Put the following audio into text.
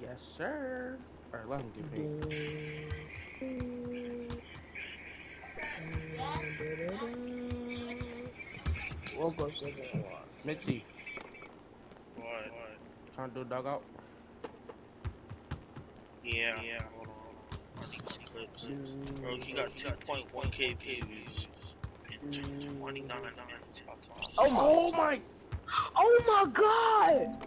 Yes, sir. Or let him get paid. Woke up second one. Mitzi, What? trying to do a dog out? Yeah. Yeah. Hold on. Hold on. I need. Bro, he got 2.1k PVs and 29 minutes. Oh my! Oh my! Oh my God!